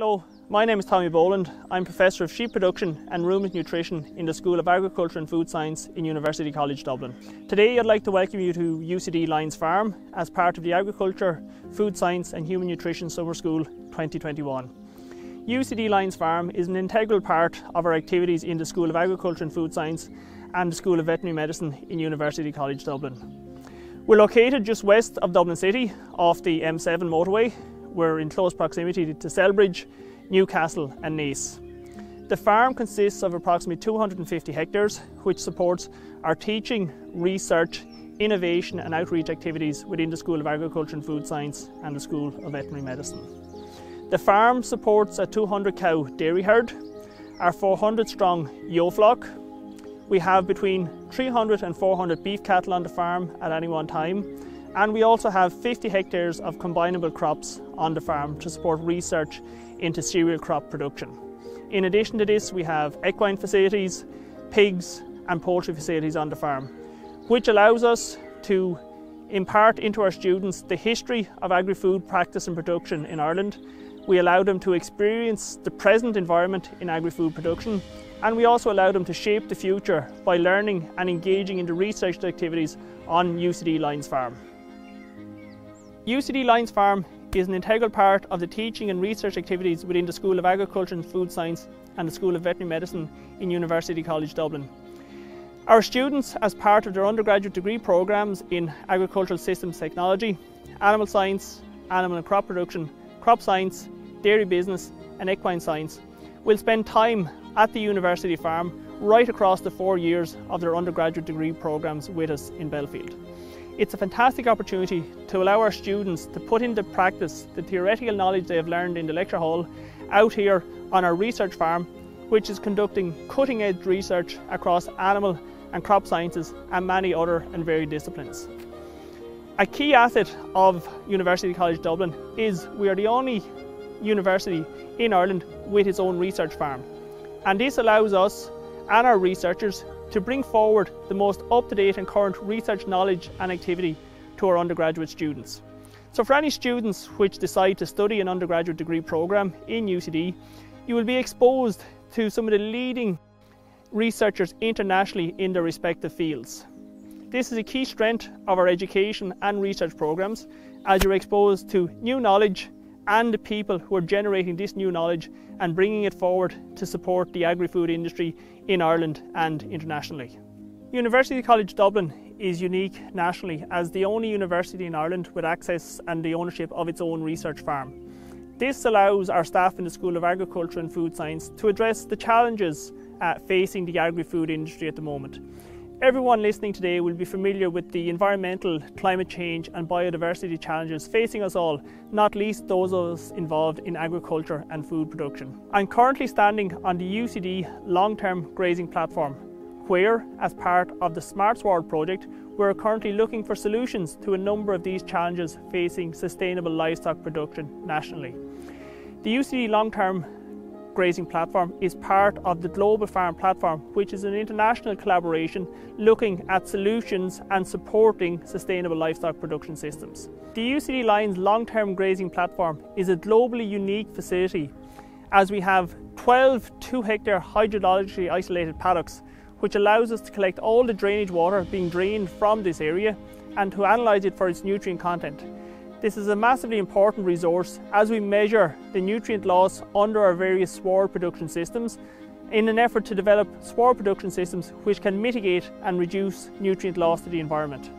Hello, my name is Tommy Boland. I'm Professor of Sheep Production and Ruminant Nutrition in the School of Agriculture and Food Science in University College Dublin. Today I'd like to welcome you to UCD Lyons Farm as part of the Agriculture, Food Science and Human Nutrition Summer School 2021. UCD Lyons Farm is an integral part of our activities in the School of Agriculture and Food Science and the School of Veterinary Medicine in University College Dublin. We're located just west of Dublin City off the M7 motorway we're in close proximity to Celbridge, Newcastle and Naas. The farm consists of approximately 250 hectares, which supports our teaching, research, innovation and outreach activities within the School of Agriculture and Food Science and the School of Veterinary Medicine. The farm supports a 200 cow dairy herd, our 400 strong ewe flock. We have between 300 and 400 beef cattle on the farm at any one time, and we also have 50 hectares of combinable crops on the farm to support research into cereal crop production. In addition to this, we have equine facilities, pigs, and poultry facilities on the farm, which allows us to impart into our students the history of agri food practice and production in Ireland. We allow them to experience the present environment in agri food production, and we also allow them to shape the future by learning and engaging in the research activities on UCD Lyons Farm. UCD Lyons Farm is an integral part of the teaching and research activities within the School of Agriculture and Food Science and the School of Veterinary Medicine in University College Dublin. Our students, as part of their undergraduate degree programmes in Agricultural Systems Technology, Animal Science, Animal and Crop Production, Crop Science, Dairy Business and Equine Science, will spend time at the University Farm right across the four years of their undergraduate degree programmes with us in Belfield. It's a fantastic opportunity to allow our students to put into practice the theoretical knowledge they have learned in the lecture hall out here on our research farm, which is conducting cutting edge research across animal and crop sciences and many other and varied disciplines. A key asset of University College Dublin is we are the only university in Ireland with its own research farm. And this allows us and our researchers to bring forward the most up-to-date and current research knowledge and activity to our undergraduate students. So for any students which decide to study an undergraduate degree programme in UCD, you will be exposed to some of the leading researchers internationally in their respective fields. This is a key strength of our education and research programmes as you're exposed to new knowledge and the people who are generating this new knowledge and bringing it forward to support the agri-food industry in Ireland and internationally. University College Dublin is unique nationally as the only university in Ireland with access and the ownership of its own research farm. This allows our staff in the School of Agriculture and Food Science to address the challenges uh, facing the agri-food industry at the moment. Everyone listening today will be familiar with the environmental, climate change and biodiversity challenges facing us all, not least those of us involved in agriculture and food production. I'm currently standing on the UCD long-term grazing platform, where, as part of the Smart Sward project, we're currently looking for solutions to a number of these challenges facing sustainable livestock production nationally. The UCD long-term grazing platform is part of the Global Farm Platform, which is an international collaboration looking at solutions and supporting sustainable livestock production systems. The UCD Lyons long term grazing platform is a globally unique facility as we have 12 2 hectare hydrologically isolated paddocks, which allows us to collect all the drainage water being drained from this area and to analyse it for its nutrient content. This is a massively important resource as we measure the nutrient loss under our various sward production systems in an effort to develop sward production systems which can mitigate and reduce nutrient loss to the environment.